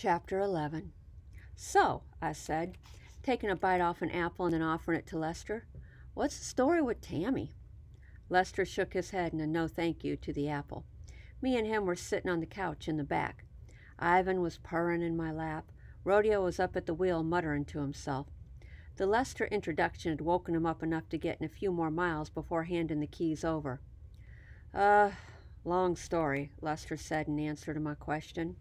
Chapter 11 So, I said, taking a bite off an apple and then offering it to Lester, what's the story with Tammy? Lester shook his head in a no thank you to the apple. Me and him were sitting on the couch in the back. Ivan was purring in my lap. Rodeo was up at the wheel muttering to himself. The Lester introduction had woken him up enough to get in a few more miles before handing the keys over. Uh, long story, Lester said in answer to my question.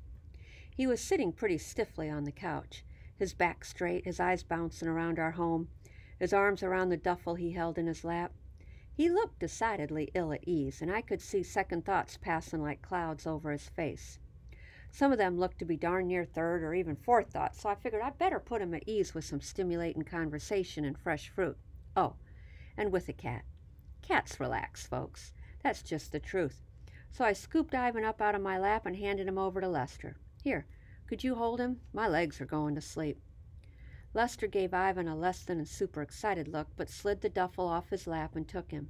He was sitting pretty stiffly on the couch, his back straight, his eyes bouncing around our home, his arms around the duffel he held in his lap. He looked decidedly ill at ease, and I could see second thoughts passing like clouds over his face. Some of them looked to be darn near third or even fourth thoughts, so I figured I'd better put him at ease with some stimulating conversation and fresh fruit. Oh, and with a cat. Cats relax, folks. That's just the truth. So I scooped Ivan up out of my lap and handed him over to Lester. Here, could you hold him? My legs are going to sleep. Lester gave Ivan a less than super excited look, but slid the duffel off his lap and took him.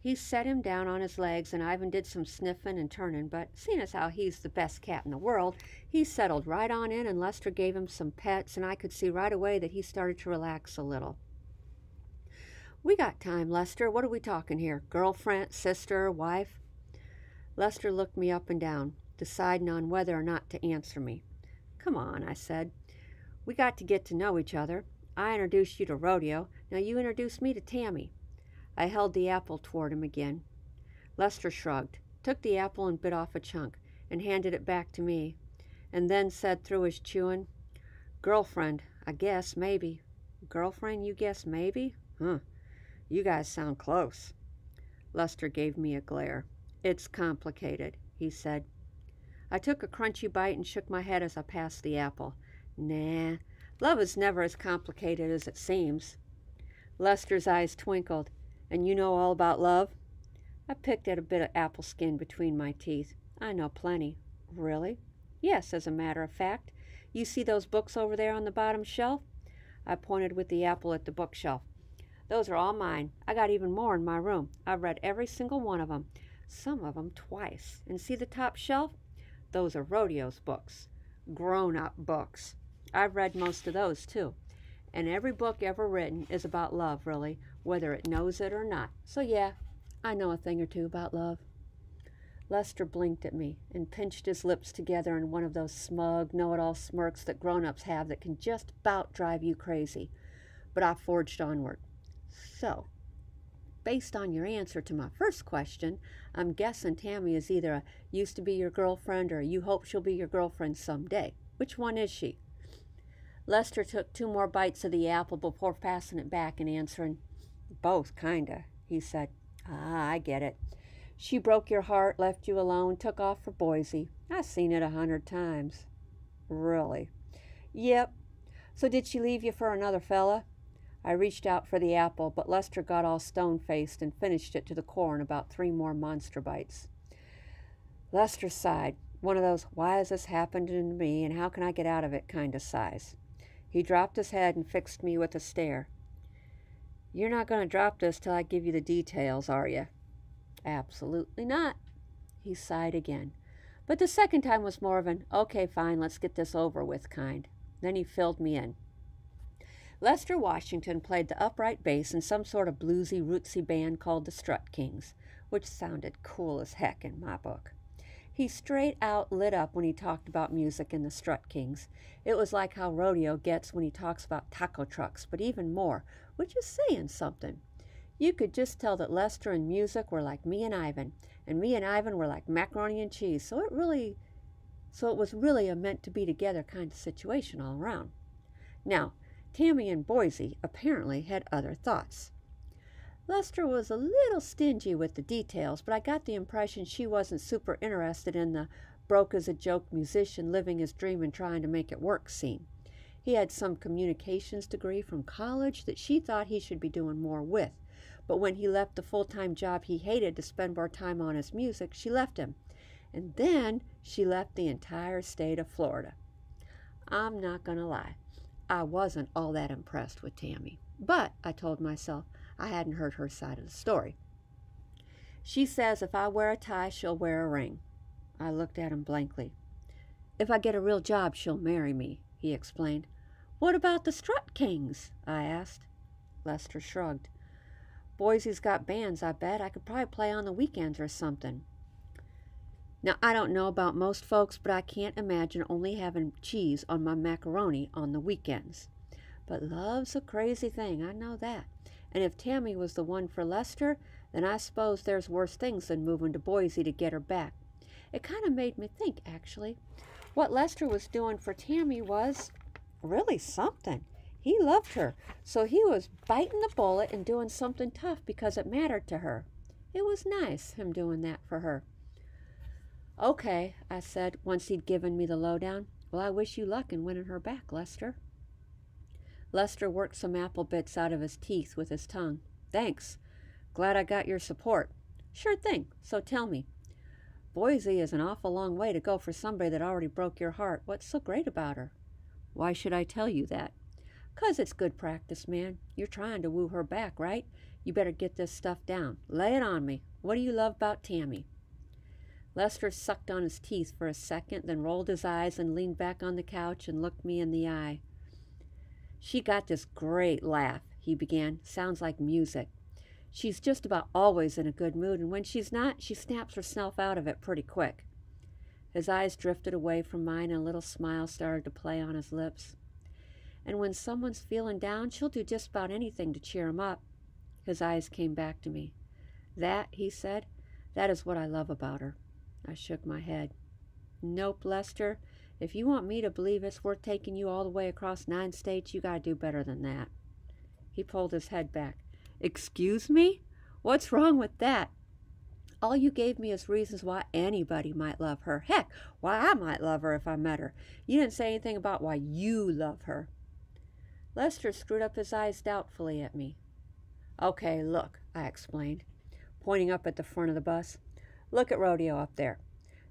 He set him down on his legs, and Ivan did some sniffing and turning, but seeing as how he's the best cat in the world, he settled right on in, and Lester gave him some pets, and I could see right away that he started to relax a little. We got time, Lester. What are we talking here? Girlfriend, sister, wife? Lester looked me up and down deciding on whether or not to answer me. Come on, I said. We got to get to know each other. I introduced you to Rodeo. Now you introduce me to Tammy. I held the apple toward him again. Lester shrugged, took the apple and bit off a chunk, and handed it back to me, and then said through his chewing, Girlfriend, I guess, maybe. Girlfriend, you guess, maybe? Huh. You guys sound close. Lester gave me a glare. It's complicated, he said. I took a crunchy bite and shook my head as I passed the apple. Nah, love is never as complicated as it seems. Lester's eyes twinkled. And you know all about love? I picked at a bit of apple skin between my teeth. I know plenty. Really? Yes, as a matter of fact. You see those books over there on the bottom shelf? I pointed with the apple at the bookshelf. Those are all mine. I got even more in my room. I've read every single one of them, some of them twice. And see the top shelf? Those are Rodeo's books, grown up books. I've read most of those too. And every book ever written is about love, really, whether it knows it or not. So, yeah, I know a thing or two about love. Lester blinked at me and pinched his lips together in one of those smug, know it all smirks that grown ups have that can just about drive you crazy. But I forged onward. So, based on your answer to my first question, I'm guessing Tammy is either a used to be your girlfriend or you hope she'll be your girlfriend someday. Which one is she? Lester took two more bites of the apple before passing it back and answering, Both, kinda, he said. Ah, I get it. She broke your heart, left you alone, took off for Boise. I've seen it a hundred times. Really? Yep. So did she leave you for another fella? I reached out for the apple, but Lester got all stone faced and finished it to the core in about three more monster bites. Lester sighed, one of those why has this happened to me and how can I get out of it kind of sighs. He dropped his head and fixed me with a stare. You're not going to drop this till I give you the details, are you? Absolutely not. He sighed again. But the second time was more of an, okay, fine, let's get this over with kind. Then he filled me in. Lester Washington played the upright bass in some sort of bluesy, rootsy band called the Strut Kings, which sounded cool as heck in my book. He straight out lit up when he talked about music in the Strut Kings. It was like how Rodeo gets when he talks about taco trucks, but even more, which is saying something. You could just tell that Lester and music were like me and Ivan, and me and Ivan were like macaroni and cheese, so it really so it was really a meant to be together kind of situation all around. Now, Tammy and Boise apparently had other thoughts. Lester was a little stingy with the details, but I got the impression she wasn't super interested in the broke as a joke musician living his dream and trying to make it work scene. He had some communications degree from college that she thought he should be doing more with. But when he left the full time job he hated to spend more time on his music, she left him. And then she left the entire state of Florida. I'm not going to lie. I wasn't all that impressed with Tammy. But, I told myself, I hadn't heard her side of the story. She says if I wear a tie, she'll wear a ring. I looked at him blankly. If I get a real job, she'll marry me, he explained. What about the Strut Kings? I asked. Lester shrugged. Boise's got bands, I bet. I could probably play on the weekends or something. Now, I don't know about most folks, but I can't imagine only having cheese on my macaroni on the weekends. But love's a crazy thing, I know that. And if Tammy was the one for Lester, then I suppose there's worse things than moving to Boise to get her back. It kind of made me think, actually. What Lester was doing for Tammy was really something. He loved her, so he was biting the bullet and doing something tough because it mattered to her. It was nice, him doing that for her. Okay, I said, once he'd given me the lowdown. Well, I wish you luck in winning her back, Lester. Lester worked some apple bits out of his teeth with his tongue. Thanks. Glad I got your support. Sure thing. So tell me. Boise is an awful long way to go for somebody that already broke your heart. What's so great about her? Why should I tell you that? 'Cause it's good practice, man. You're trying to woo her back, right? You better get this stuff down. Lay it on me. What do you love about Tammy? Lester sucked on his teeth for a second, then rolled his eyes and leaned back on the couch and looked me in the eye. She got this great laugh, he began. Sounds like music. She's just about always in a good mood, and when she's not, she snaps herself out of it pretty quick. His eyes drifted away from mine, and a little smile started to play on his lips. And when someone's feeling down, she'll do just about anything to cheer him up. His eyes came back to me. That, he said, that is what I love about her. I shook my head. Nope, Lester. If you want me to believe it's worth taking you all the way across nine states, you gotta do better than that. He pulled his head back. Excuse me? What's wrong with that? All you gave me is reasons why anybody might love her. Heck, why I might love her if I met her. You didn't say anything about why you love her. Lester screwed up his eyes doubtfully at me. Okay, look, I explained, pointing up at the front of the bus. Look at Rodeo up there.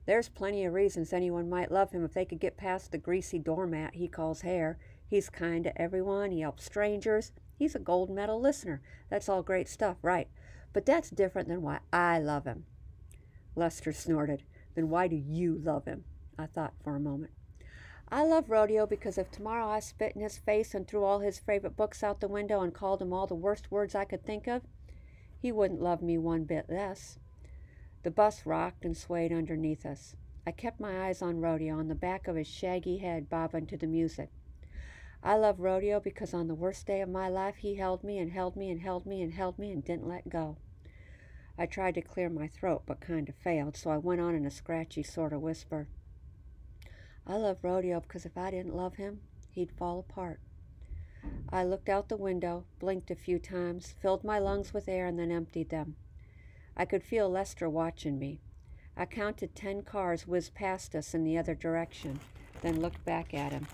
There's plenty of reasons anyone might love him if they could get past the greasy doormat he calls hair. He's kind to everyone, he helps strangers. He's a gold medal listener. That's all great stuff, right? But that's different than why I love him. Lester snorted. Then why do you love him? I thought for a moment. I love Rodeo because if tomorrow I spit in his face and threw all his favorite books out the window and called him all the worst words I could think of, he wouldn't love me one bit less. The bus rocked and swayed underneath us. I kept my eyes on Rodeo, on the back of his shaggy head bobbing to the music. I love Rodeo because on the worst day of my life he held me and held me and held me and held me and didn't let go. I tried to clear my throat but kind of failed, so I went on in a scratchy sort of whisper. I love Rodeo because if I didn't love him, he'd fall apart. I looked out the window, blinked a few times, filled my lungs with air, and then emptied them. I could feel Lester watching me. I counted ten cars whiz past us in the other direction, then looked back at him.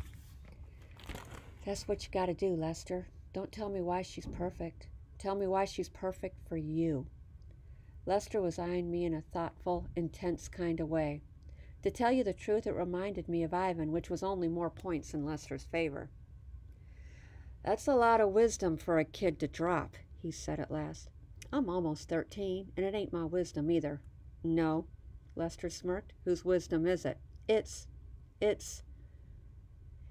That's what you got to do, Lester. Don't tell me why she's perfect. Tell me why she's perfect for you. Lester was eyeing me in a thoughtful, intense kind of way. To tell you the truth, it reminded me of Ivan, which was only more points in Lester's favor. That's a lot of wisdom for a kid to drop, he said at last. I'm almost thirteen, and it ain't my wisdom either. No, Lester smirked. Whose wisdom is it? It's, it's,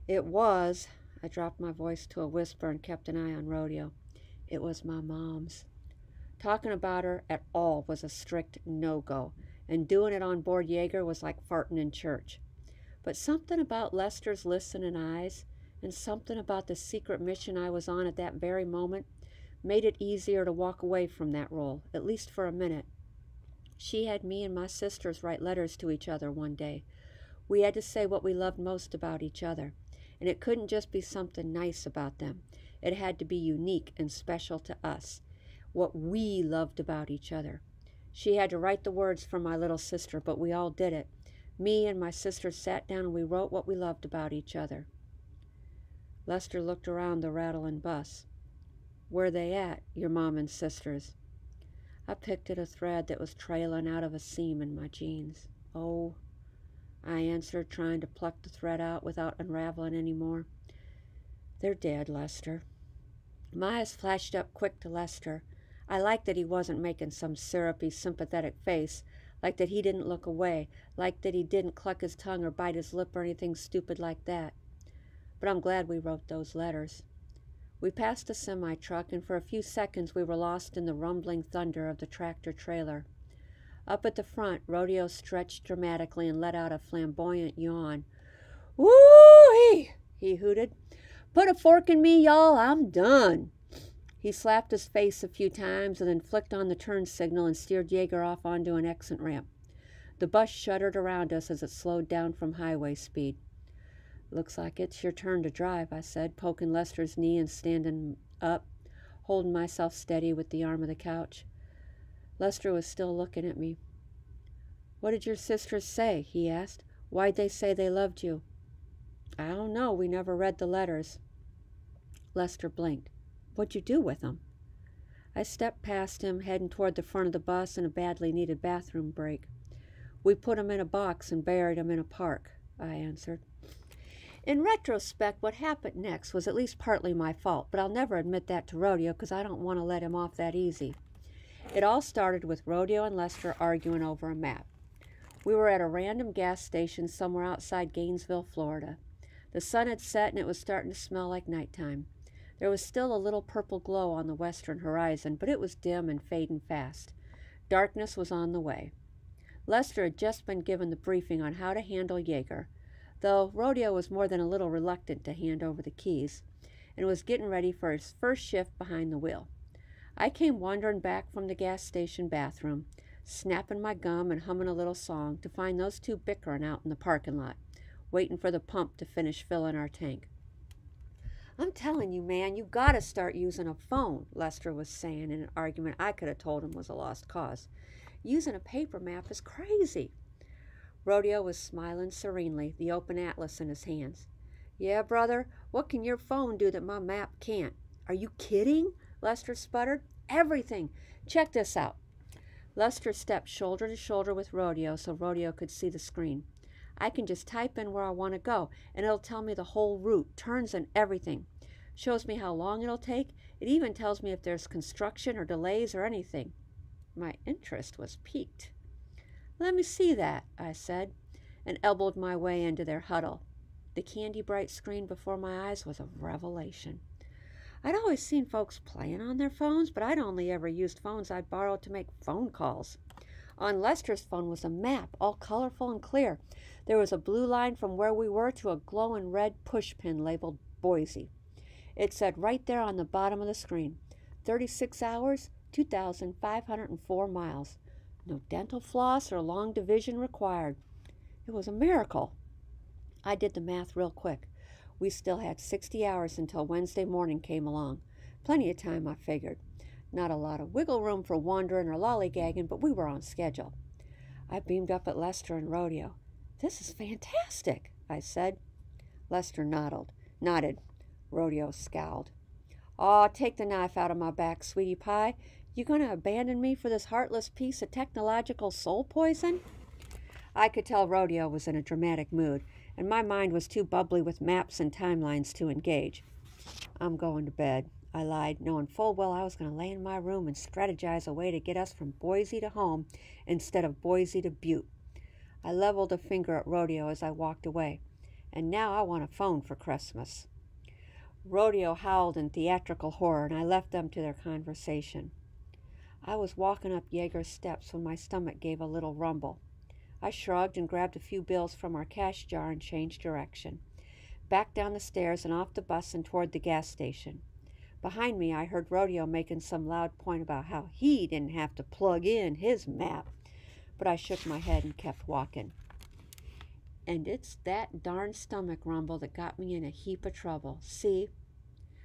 it was. I dropped my voice to a whisper and kept an eye on Rodeo. It was my mom's. Talking about her at all was a strict no go, and doing it on board Yager was like farting in church. But something about Lester's listening eyes, and something about the secret mission I was on at that very moment, made it easier to walk away from that role, at least for a minute. She had me and my sisters write letters to each other one day. We had to say what we loved most about each other, and it couldn't just be something nice about them. It had to be unique and special to us, what we loved about each other. She had to write the words for my little sister, but we all did it. Me and my sisters sat down and we wrote what we loved about each other. Lester looked around the rattling bus. Where they at, your mom and sisters? I picked at a thread that was trailing out of a seam in my jeans. Oh, I answered, trying to pluck the thread out without unraveling any more. They're dead, Lester. My eyes flashed up quick to Lester. I liked that he wasn't making some syrupy, sympathetic face like that he didn't look away, like that he didn't cluck his tongue or bite his lip or anything stupid like that. But I'm glad we wrote those letters. We passed a semi truck, and for a few seconds we were lost in the rumbling thunder of the tractor trailer. Up at the front, Rodeo stretched dramatically and let out a flamboyant yawn. Woo-hee! he hooted. Put a fork in me, y'all. I'm done. He slapped his face a few times and then flicked on the turn signal and steered Yager off onto an exit ramp. The bus shuddered around us as it slowed down from highway speed. Looks like it's your turn to drive, I said, poking Lester's knee and standing up, holding myself steady with the arm of the couch. Lester was still looking at me. What did your sisters say? he asked. Why'd they say they loved you? I don't know. We never read the letters. Lester blinked. What'd you do with them? I stepped past him, heading toward the front of the bus and a badly needed bathroom break. We put in a box and buried in a park, I answered. In retrospect, what happened next was at least partly my fault, but I'll never admit that to Rodeo because I don't want to let him off that easy. It all started with Rodeo and Lester arguing over a map. We were at a random gas station somewhere outside Gainesville, Florida. The sun had set and it was starting to smell like nighttime. There was still a little purple glow on the western horizon, but it was dim and fading fast. Darkness was on the way. Lester had just been given the briefing on how to handle Yager, though Rodeo was more than a little reluctant to hand over the keys, and was getting ready for his first shift behind the wheel. I came wandering back from the gas station bathroom, snapping my gum and humming a little song, to find those two bickering out in the parking lot, waiting for the pump to finish filling our tank. I'm telling you, man, you gotta start using a phone, Lester was saying in an argument I could have told him was a lost cause. Using a paper map is crazy. Rodeo was smiling serenely, the open atlas in his hands. Yeah, brother, what can your phone do that my map can't? Are you kidding? Lester sputtered. Everything. Check this out. Lester stepped shoulder to shoulder with Rodeo so Rodeo could see the screen. I can just type in where I want to go, and it'll tell me the whole route, turns, and everything. Shows me how long it'll take. It even tells me if there's construction or delays or anything. My interest was piqued. Let me see that, I said, and elbowed my way into their huddle. The candy bright screen before my eyes was a revelation. I'd always seen folks playing on their phones, but I'd only ever used phones I'd borrowed to make phone calls. On Lester's phone was a map, all colorful and clear. There was a blue line from where we were to a glowing red pushpin labeled Boise. It said right there on the bottom of the screen 36 hours, 2,504 miles. No dental floss or long division required. It was a miracle. I did the math real quick. We still had 60 hours until Wednesday morning came along. Plenty of time, I figured. Not a lot of wiggle room for wandering or lollygagging, but we were on schedule. I beamed up at Lester and Rodeo. This is fantastic, I said. Lester nodded. Nodded. Rodeo scowled. Aw, take the knife out of my back, sweetie pie. You going to abandon me for this heartless piece of technological soul poison? I could tell Rodeo was in a dramatic mood, and my mind was too bubbly with maps and timelines to engage. I'm going to bed, I lied, knowing full well I was going to lay in my room and strategize a way to get us from Boise to home instead of Boise to Butte. I leveled a finger at Rodeo as I walked away. And now I want a phone for Christmas. Rodeo howled in theatrical horror, and I left them to their conversation. I was walking up Yager's steps when my stomach gave a little rumble. I shrugged and grabbed a few bills from our cash jar and changed direction. Back down the stairs and off the bus and toward the gas station. Behind me, I heard Rodeo making some loud point about how he didn't have to plug in his map. But I shook my head and kept walking. And it's that darn stomach rumble that got me in a heap of trouble. See?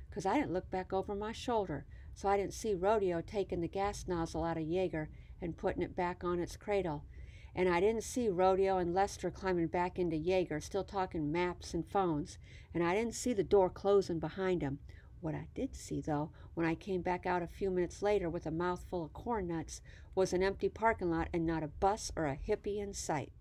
Because I didn't look back over my shoulder, so I didn't see Rodeo taking the gas nozzle out of Yager and putting it back on its cradle. And I didn't see Rodeo and Lester climbing back into Yager, still talking maps and phones. And I didn't see the door closing behind them. What I did see, though, when I came back out a few minutes later with a mouthful of corn nuts, was an empty parking lot and not a bus or a hippie in sight.